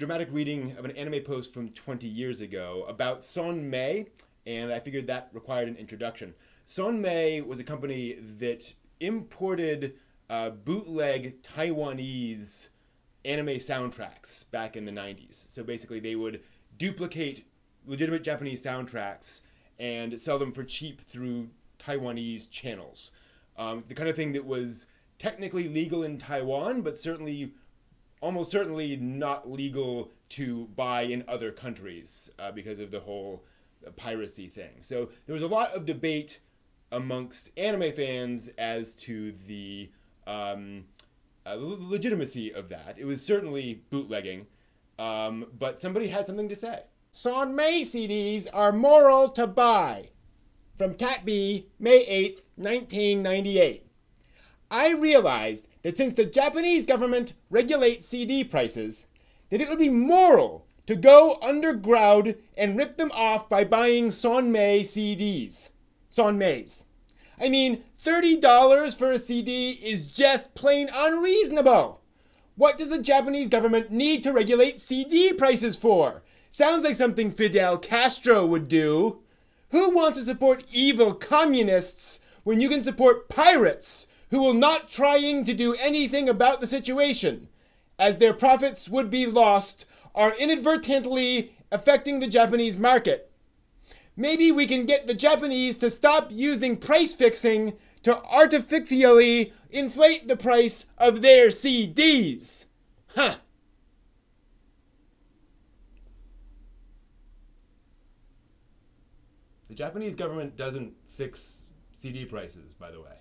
dramatic reading of an anime post from 20 years ago about Son May, and I figured that required an introduction. Son May was a company that imported uh, bootleg Taiwanese anime soundtracks back in the 90s. So basically, they would duplicate legitimate Japanese soundtracks and sell them for cheap through Taiwanese channels. Um, the kind of thing that was technically legal in Taiwan, but certainly, almost certainly not legal to buy in other countries uh, because of the whole piracy thing. So there was a lot of debate amongst anime fans as to the um, uh, legitimacy of that. It was certainly bootlegging, um, but somebody had something to say. SonMay CDs are moral to buy. From Cat B, May 8th, 1998. I realized that since the Japanese government regulates CD prices, that it would be moral to go underground and rip them off by buying SonMay CDs. SonMays. I mean, $30 for a CD is just plain unreasonable. What does the Japanese government need to regulate CD prices for? Sounds like something Fidel Castro would do. Who wants to support evil communists when you can support pirates who will not trying to do anything about the situation, as their profits would be lost are inadvertently affecting the Japanese market? maybe we can get the Japanese to stop using price fixing to artificially inflate the price of their CDs. Huh. The Japanese government doesn't fix CD prices, by the way.